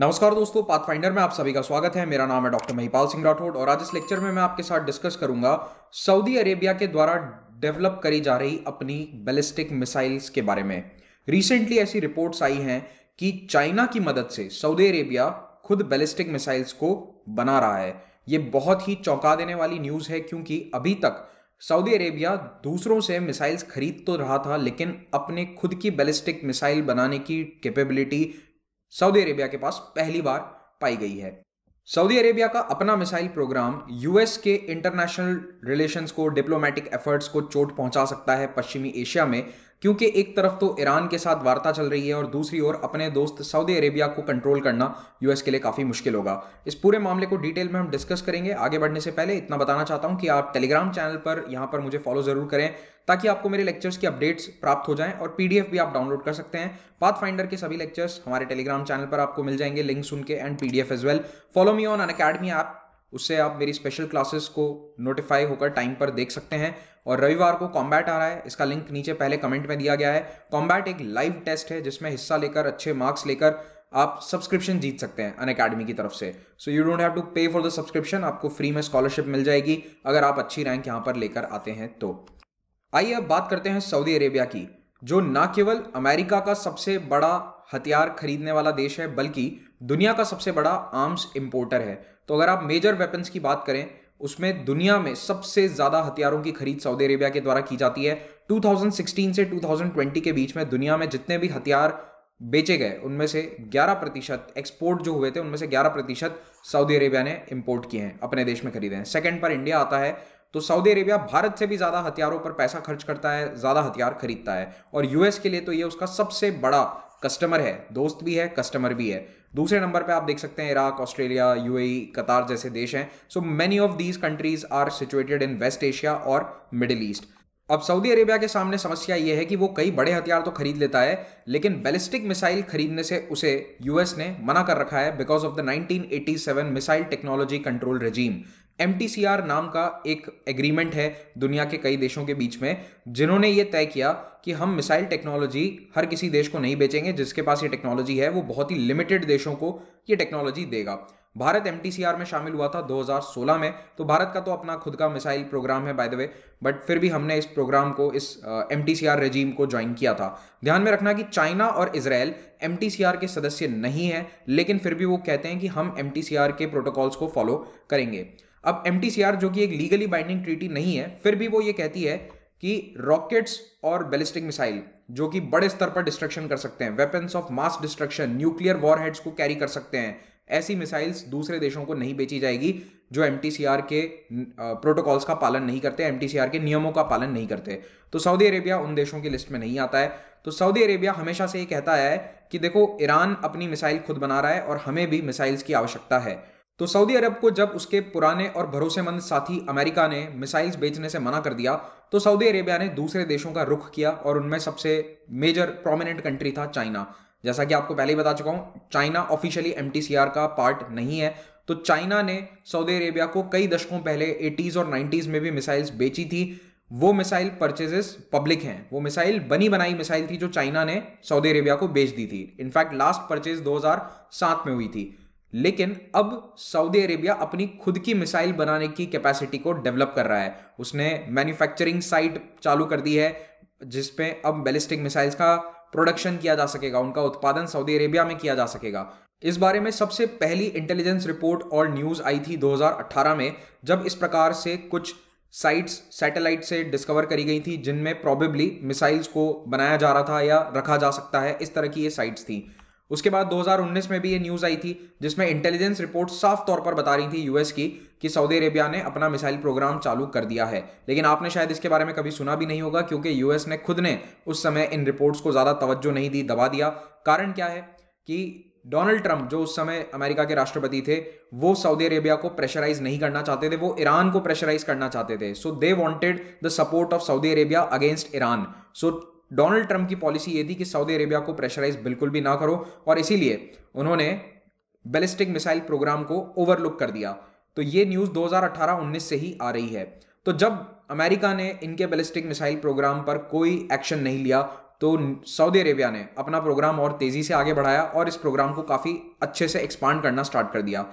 नमस्कार दोस्तों पाथफाइंडर में आप सभी का स्वागत है। मेरा नाम है डॉक्टर महिपाल सिंह राठौड़ और आज इस लेक्चर में मैं आपके साथ डिस्कस करूँगा सऊदी अरेबिया के द्वारा डेवलप करी जा रही अपनी बैलिस्टिक मिसाइल्स के बारे में। रिसेंटली ऐसी रिपोर्ट्स आई हैं कि चाइना की मदद से सऊदी अरेबिया खुद बैलिस्टिक मिसाइल्स को बना रहा है। ये बहुत ही चौंका देने वाली न्यूज़ है क्योंकि अभी तक सऊदी अरेबिया दूसरों से मिसाइल्स खरीद तो रहा था, लेकिन अपने खुद की बैलिस्टिक मिसाइल बनाने की कैपेबिलिटी सऊदी अरेबिया के पास पहली बार पाई गई है। सऊदी अरेबिया का अपना मिसाइल प्रोग्राम यूएस के इंटरनेशनल रिलेशंस को, डिप्लोमेटिक एफर्ट्स को चोट पहुँचा सकता है पश्चिमी एशिया में। क्योंकि एक तरफ़ तो ईरान के साथ वार्ता चल रही है और दूसरी ओर अपने दोस्त सऊदी अरेबिया को कंट्रोल करना यूएस के लिए काफ़ी मुश्किल होगा। इस पूरे मामले को डिटेल में हम डिस्कस करेंगे। आगे बढ़ने से पहले इतना बताना चाहता हूँ कि आप टेलीग्राम चैनल पर यहाँ पर मुझे फॉलो ज़रूर करें ताकि आपको मेरे लेक्चर्स की अपडेट्स प्राप्त हो जाएँ और पीडीएफ भी आप डाउनलोड कर सकते हैं। पाथ फाइंडर के सभी लेक्चर्स हमारे टेलीग्राम चैनल पर आपको मिल जाएँगे। लिंक सुन के and PDF as well follow me on Unacademy app उससे आप मेरी स्पेशल क्लासेस को नोटिफाई होकर टाइम पर देख सकते हैं। और रविवार को कॉम्बैट आ रहा है, इसका लिंक नीचे पहले कमेंट में दिया गया है। कॉम्बैट एक लाइव टेस्ट है, जिसमें हिस्सा लेकर, अच्छे मार्क्स लेकर आप सब्सक्रिप्शन जीत सकते हैं अन अकेडमी की तरफ़ से। So you don't have to pay for the subscription आपको फ्री में स्कॉलरशिप मिल जाएगी, अगर आप अच्छी रैंक यहाँ पर लेकर आते हैं तो। आइए अब बात करते हैं सऊदी अरेबिया की, जो न केवल अमेरिका का सबसे बड़ा हथियार खरीदने वाला देश है, बल्कि दुनिया का सबसे बड़ा आर्म्स इंपोर्टर है। तो अगर आप मेजर वेपन्स की बात करें, उसमें दुनिया में सबसे ज़्यादा हथियारों की खरीद सऊदी अरेबिया के द्वारा की जाती है। 2016 से 2020 के बीच में दुनिया में जितने भी हथियार बेचे गए, उनमें से 11 प्रतिशत एक्सपोर्ट जो हुए थे, उनमें से 11 प्रतिशत सऊदी अरेबिया ने इंपोर्ट किए हैं, अपने देश में खरीदे हैं। सेकंड पर इंडिया आता है तो सऊदी अरेबिया भारत से भी ज़्यादा हथियारों पर पैसा खर्च करता है, ज़्यादा हथियार खरीदता है। और यूएस के लिए तो ये उसका सबसे बड़ा कस्टमर है, दोस्त भी है कस्टमर भी है। दूसरे नंबर पे आप देख सकते हैं इराक, ऑस्ट्रेलिया, यूएई, कतार जैसे देश हैं। So many of these countries are situated in West Asia और मिडिल ईस्ट अब सऊदी अरेबिया के सामने समस्या यह है कि वो कई बड़े हथियार तो खरीद लेता है, लेकिन बैलिस्टिक मिसाइल खरीदने से उसे यूएस ने मना कर रखा है because of the 1987 missile technology control regime MTCR नाम का एक एग्रीमेंट है दुनिया के कई देशों के बीच में, जिन्होंने ये तय किया कि हम मिसाइल टेक्नोलॉजी हर किसी देश को नहीं बेचेंगे, जिसके पास ये टेक्नोलॉजी है, वो बहुत ही लिमिटेड देशों को ये टेक्नोलॉजी देगा। भारत एमटीसीआर में शामिल हुआ था 2016 में तो भारत का तो अपना खुद का मिसाइल प्रोग्राम है बाय द वे बट फिर भी हमने इस प्रोग्राम को, इस एम टी रेजीम को ज्वाइन किया था। ध्यान में रखना कि चाइना और इसराइल एम के सदस्य नहीं है, लेकिन फिर भी वो कहते हैं कि हम एमटीसीआर के प्रोटोकॉल्स को फॉलो करेंगे। अब एम जो कि एक लीगली बाइंडिंग ट्रीटी नहीं है, फिर भी वो ये कहती है कि रॉकेट्स और बैलिस्टिक मिसाइल जो कि बड़े स्तर पर डिस्ट्रक्शन कर सकते हैं weapons of mass destruction nuclear warheads को कैरी कर सकते हैं, ऐसी मिसाइल्स दूसरे देशों को नहीं बेची जाएगी जो एम के प्रोटोकॉल्स का पालन नहीं करते एम के नियमों का पालन नहीं करते। तो सऊदी अरेबिया उन देशों की लिस्ट में नहीं आता है। तो सऊदी अरेबिया हमेशा से ये कहता है कि देखो, ईरान अपनी मिसाइल खुद बना रहा है और हमें भी मिसाइल्स की आवश्यकता है। तो सऊदी अरब को जब उसके पुराने और भरोसेमंद साथी अमेरिका ने मिसाइल्स बेचने से मना कर दिया तो सऊदी अरेबिया ने दूसरे देशों का रुख किया और उनमें सबसे मेजर प्रोमिनेंट कंट्री था चाइना। जैसा कि आपको पहले ही बता चुका हूँ, चाइना ऑफिशियली एमटीसीआर का पार्ट नहीं है। तो चाइना ने सऊदी अरेबिया को कई दशकों पहले एटीज़ और नाइन्टीज़ में भी मिसाइल्स बेची थी। वो मिसाइल परचेजेस पब्लिक हैं। वो मिसाइल बनी बनाई मिसाइल थी जो चाइना ने सऊदी अरेबिया को बेच दी थी। इनफैक्ट लास्ट परचेज 2007 में हुई थी। लेकिन अब सऊदी अरेबिया अपनी खुद की मिसाइल बनाने की कैपेसिटी को डेवलप कर रहा है। उसने मैन्युफैक्चरिंग साइट चालू कर दी है, जिसपे अब बैलिस्टिक मिसाइल्स का प्रोडक्शन किया जा सकेगा, उनका उत्पादन सऊदी अरेबिया में किया जा सकेगा। इस बारे में सबसे पहली इंटेलिजेंस रिपोर्ट और न्यूज़ आई थी 2018 में, जब इस प्रकार से कुछ साइट्स सैटेलाइट से डिस्कवर करी गई थी, जिनमें प्रॉबेबली मिसाइल्स को बनाया जा रहा था या रखा जा सकता है, इस तरह की ये साइट्स थी। उसके बाद 2019 में भी ये न्यूज़ आई थी, जिसमें इंटेलिजेंस रिपोर्ट साफ़ तौर पर बता रही थी यूएस की, कि सऊदी अरेबिया ने अपना मिसाइल प्रोग्राम चालू कर दिया है। लेकिन आपने शायद इसके बारे में कभी सुना भी नहीं होगा, क्योंकि यूएस ने खुद ने उस समय इन रिपोर्ट्स को ज़्यादा तवज्जो नहीं दी, दबा दिया। कारण क्या है कि डोनाल्ड ट्रंप जो उस समय अमेरिका के राष्ट्रपति थे, वो सऊदी अरेबिया को प्रेशराइज नहीं करना चाहते थे, वो ईरान को प्रेशराइज करना चाहते थे। So they wanted the support of Saudi Arabia against Iran so Donald Trump की पॉलिसी ये थी कि सऊदी अरेबिया को प्रेशराइज बिल्कुल भी ना करो और इसीलिए उन्होंने बैलिस्टिक मिसाइल प्रोग्राम को ओवरलुक कर दिया। तो ये न्यूज़ 2018-19 से ही आ रही है। तो जब अमेरिका ने इनके बैलिस्टिक मिसाइल प्रोग्राम पर कोई एक्शन नहीं लिया तो सऊदी अरेबिया ने अपना प्रोग्राम और तेज़ी से आगे बढ़ाया और इस प्रोग्राम को काफ़ी अच्छे से एक्सपांड करना स्टार्ट कर दिया।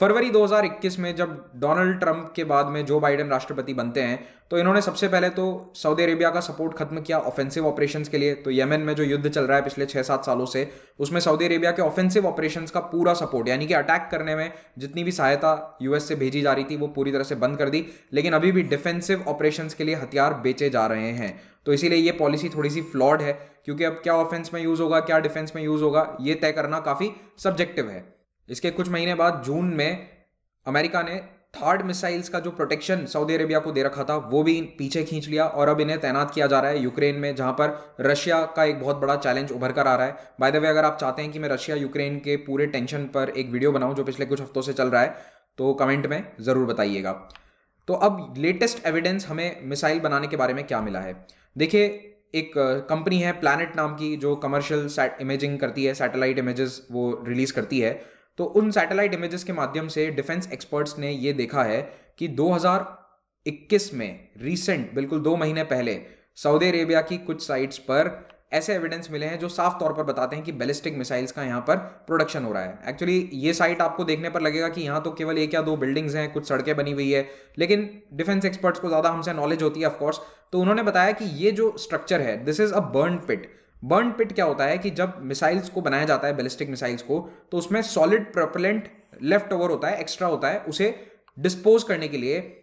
फरवरी 2021 में जब डोनाल्ड ट्रंप के बाद में जो बाइडेन राष्ट्रपति बनते हैं तो इन्होंने सबसे पहले तो सऊदी अरेबिया का सपोर्ट खत्म किया ऑफेंसिव ऑपरेशंस के लिए। तो यमन में जो युद्ध चल रहा है पिछले छह सात सालों से, उसमें सऊदी अरेबिया के ऑफेंसिव ऑपरेशंस का पूरा सपोर्ट यानी कि अटैक करने में जितनी भी सहायता यूएस से भेजी जा रही थी, वो पूरी तरह से बंद कर दी। लेकिन अभी भी डिफेंसिव ऑपरेशन के लिए हथियार बेचे जा रहे हैं। तो इसीलिए ये पॉलिसी थोड़ी सी फ्लॉड है, क्योंकि अब क्या ऑफेंस में यूज़ होगा, क्या डिफेंस में यूज़ होगा, ये तय करना काफ़ी सब्जेक्टिव है। इसके कुछ महीने बाद जून में अमेरिका ने थर्ड मिसाइल्स का जो प्रोटेक्शन सऊदी अरेबिया को दे रखा था, वो भी पीछे खींच लिया और अब इन्हें तैनात किया जा रहा है यूक्रेन में, जहाँ पर रशिया का एक बहुत बड़ा चैलेंज उभर कर आ रहा है। बाय द वे अगर आप चाहते हैं कि मैं रशिया यूक्रेन के पूरे टेंशन पर एक वीडियो बनाऊँ जो पिछले कुछ हफ्तों से चल रहा है तो कमेंट में ज़रूर बताइएगा। तो अब लेटेस्ट एविडेंस हमें मिसाइल बनाने के बारे में क्या मिला है? देखिए, एक कंपनी है प्लानट नाम की, जो कमर्शियल इमेजिंग करती है सैटेलाइट इमेजेस वो रिलीज़ करती है। तो उन सैटेलाइट इमेजेस के माध्यम से डिफेंस एक्सपर्ट्स ने ये देखा है कि 2021 में रीसेंट बिल्कुल दो महीने पहले सऊदी अरेबिया की कुछ साइट्स पर ऐसे एविडेंस मिले हैं जो साफ़ तौर पर बताते हैं कि बैलिस्टिक मिसाइल्स का यहाँ पर प्रोडक्शन हो रहा है। एक्चुअली ये साइट आपको देखने पर लगेगा कि यहाँ तो केवल एक या दो बिल्डिंग्स हैं, कुछ सड़कें बनी हुई है, लेकिन डिफेंस एक्सपर्ट्स को ज़्यादा हमसे नॉलेज होती है ऑफकोर्स तो उन्होंने बताया कि ये जो स्ट्रक्चर है this is a burn pit burn pit क्या होता है कि जब मिसाइल्स को बनाया जाता है, बैलिस्टिक मिसाइल्स को तो उसमें सॉलिड प्रोपेलेंट लेफ़्ट ओवर होता है, एक्स्ट्रा होता है, उसे डिस्पोज करने के लिए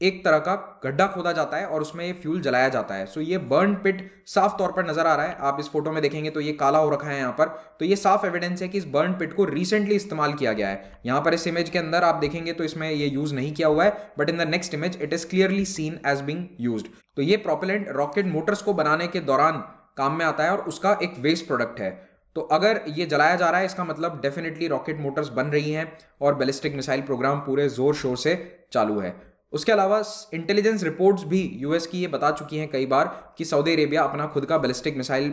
एक तरह का गड्ढा खोदा जाता है और उसमें ये फ्यूल जलाया जाता है। सो ये बर्न पिट साफ़ तौर पर नज़र आ रहा है। आप इस फ़ोटो में देखेंगे तो ये काला हो रखा है यहाँ पर। तो ये साफ़ एविडेंस है कि इस बर्न पिट को रिसेंटली इस्तेमाल किया गया है। यहाँ पर इस इमेज के अंदर आप देखेंगे तो इसमें ये यूज़ नहीं किया हुआ है but in the next image it is clearly seen as being use तो ये प्रोपेलेंट रॉकेट मोटर्स को बनाने के दौरान काम में आता है और उसका एक वेस्ट प्रोडक्ट है। तो अगर ये जलाया जा रहा है, इसका मतलब डेफिनेटली रॉकेट मोटर्स बन रही हैं और बैलिस्टिक मिसाइल प्रोग्राम पूरे ज़ोर शोर से चालू है। उसके अलावा इंटेलिजेंस रिपोर्ट्स भी यूएस की ये बता चुकी हैं कई बार कि सऊदी अरेबिया अपना खुद का बैलिस्टिक मिसाइल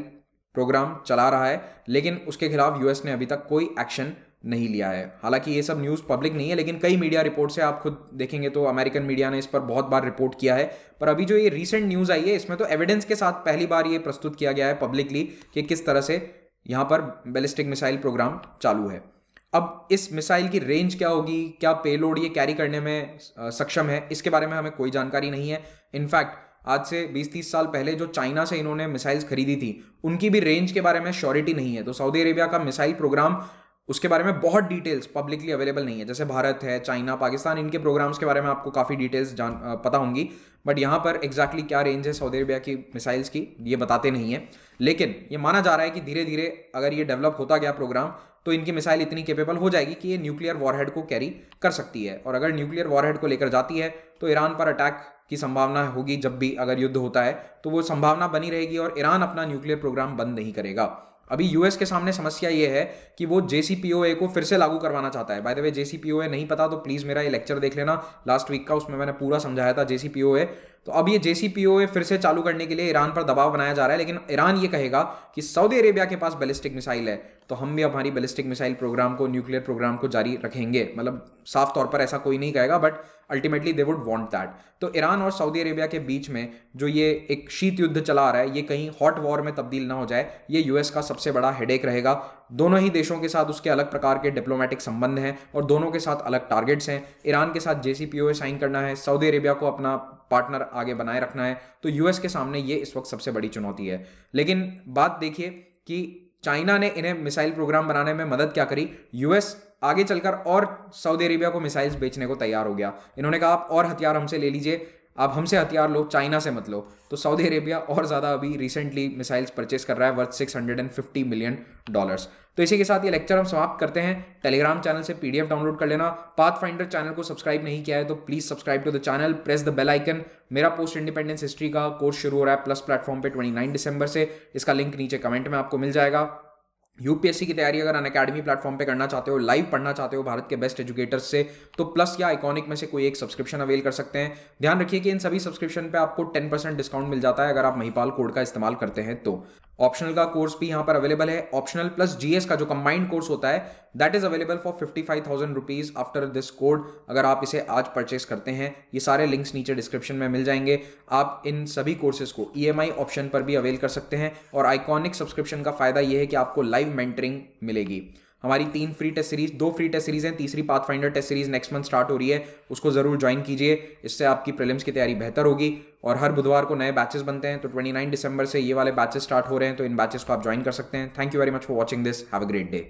प्रोग्राम चला रहा है, लेकिन उसके खिलाफ यूएस ने अभी तक कोई एक्शन नहीं लिया है। हालाँकि ये सब न्यूज़ पब्लिक नहीं है, लेकिन कई मीडिया रिपोर्ट से आप खुद देखेंगे तो अमेरिकन मीडिया ने इस पर बहुत बार रिपोर्ट किया है। पर अभी जो ये रीसेंट न्यूज़ आई है, इसमें तो एविडेंस के साथ पहली बार ये प्रस्तुत किया गया है पब्लिकली कि किस तरह से यहाँ पर बैलिस्टिक मिसाइल प्रोग्राम चालू है। अब इस मिसाइल की रेंज क्या होगी, क्या पेलोड ये कैरी करने में सक्षम है, इसके बारे में हमें कोई जानकारी नहीं है। इनफैक्ट आज से 20-30 साल पहले जो चाइना से इन्होंने मिसाइल्स खरीदी थी, उनकी भी रेंज के बारे में श्योरिटी नहीं है। तो सऊदी अरेबिया का मिसाइल प्रोग्राम उसके बारे में बहुत डिटेल्स पब्लिकली अवेलेबल नहीं है। जैसे भारत है चाइना पाकिस्तान इनके प्रोग्राम्स के बारे में आपको काफ़ी डिटेल्स जान पता होंगी। बट यहाँ पर एग्जैक्टली exactly क्या रेंज है सऊदी अरबिया की मिसाइल्स की, ये बताते नहीं है। लेकिन ये माना जा रहा है कि धीरे धीरे अगर ये डेवलप होता गया प्रोग्राम तो इनकी मिसाइल इतनी केपेबल हो जाएगी कि ये न्यूक्लियर वॉरहेड को कैरी कर सकती है। और अगर न्यूक्लियर वॉरहेड को लेकर जाती है तो ईरान पर अटैक की संभावना होगी जब भी अगर युद्ध होता है तो वो संभावना बनी रहेगी और ईरान अपना न्यूक्लियर प्रोग्राम बंद नहीं करेगा। अभी यूएस के सामने समस्या ये है कि वो जेसीपीओए को फिर से लागू करवाना चाहता है। बाय द वे जेसीपीओए नहीं पता तो प्लीज़ मेरा ये लेक्चर देख लेना। लास्ट वीक का उसमें मैंने पूरा समझाया था जेसीपीओए तो अब ये जेसीपीओए फिर से चालू करने के लिए ईरान पर दबाव बनाया जा रहा है, लेकिन ईरान ये कहेगा कि सऊदी अरेबिया के पास बैलिस्टिक मिसाइल है तो हम भी हमारी बैलिस्टिक मिसाइल प्रोग्राम को, न्यूक्लियर प्रोग्राम को जारी रखेंगे। मतलब साफ़ तौर पर ऐसा कोई नहीं कहेगा but ultimately they would want that तो ईरान और सऊदी अरेबिया के बीच में जो ये एक शीत युद्ध चला आ रहा है, ये कहीं हॉट वॉर में तब्दील ना हो जाए, ये यूएस का सबसे बड़ा हेडेक रहेगा। दोनों ही देशों के साथ उसके अलग प्रकार के डिप्लोमेटिक संबंध हैं और दोनों के साथ अलग टारगेट्स हैं। ईरान के साथ जेसीपीओ साइन करना है सऊदी अरेबिया को अपना पार्टनर आगे बनाए रखना है। तो यूएस के सामने ये इस वक्त सबसे बड़ी चुनौती है। लेकिन बात देखिए कि चाइना ने इन्हें मिसाइल प्रोग्राम बनाने में मदद क्या करी? यूएस आगे चलकर और सऊदी अरेबिया को मिसाइल्स बेचने को तैयार हो गया। इन्होंने कहा, आप और हथियार हमसे ले लीजिए। आप हमसे हथियार लो, चाइना से मत लो। तो सऊदी अरेबिया और ज़्यादा अभी रिसेंटली मिसाइल्स परचेस कर रहा है वर्थ 650 मिलियन डॉलर्स तो इसी के साथ ये लेक्चर हम समाप्त करते हैं। टेलीग्राम चैनल से पीडीएफ डाउनलोड कर लेना। पाथ फाइंडर चैनल को सब्सक्राइब नहीं किया है तो please subscribe to the channel press the bell icon मेरा पोस्ट इंडिपेंडेंस हिस्ट्री का कोर्स शुरू हो रहा है प्लस प्लेटफॉर्म पे 29 दिसंबर से। इसका लिंक नीचे कमेंट में आपको मिल जाएगा। यूपीएससी की तैयारी अगर अन अकेडमी प्लेटफॉर्म पर करना चाहते हो लाइव पढ़ना चाहते हो भारत के बेस्ट एजुकेटर्स से तो प्लस या इकोनिक में से कोई एक सब्सक्रिप्शन अवेल कर सकते हैं। ध्यान रखिए कि इन सभी सब्सक्रिप्शन पे आपको 10 परसेंट डिस्काउंट मिल जाता है अगर आप महिपाल कोड का इस्तेमाल करते हैं तो। ऑप्शनल का कोर्स भी यहाँ पर अवेलेबल है. ऑप्शनल प्लस जीएस का जो कंबाइंड कोर्स होता है that is available for fifty five thousand rupees after this code अगर आप इसे आज परचेस करते हैं, ये सारे लिंक्स नीचे डिस्क्रिप्शन में मिल जाएँगे. आप इन सभी कोर्सेज को ई e ऑप्शन पर भी अवेल कर सकते हैं और आइकॉनिक सब्सक्रिप्शन का फ़ायदा यह है कि आपको लाइव मेंटरिंग मिलेगी. हमारी तीन फ्री टेस्ट सीरीज़ दो फ्री टेस्ट सीरीज़ हैं, तीसरी Pathfinder test series next month start हो रही है, उसको ज़रूर ज्वाइन कीजिए, इससे आपकी प्रीलिम्स की तैयारी बेहतर होगी, और हर बुधवार को नए बैचेस बनते हैं तो 29 दिसंबर से ये वाले बैचेस स्टार्ट हो रहे हैं तो इन बैचेस को आप ज्वाइन कर सकते हैं। Thank you very much for watching this have a great day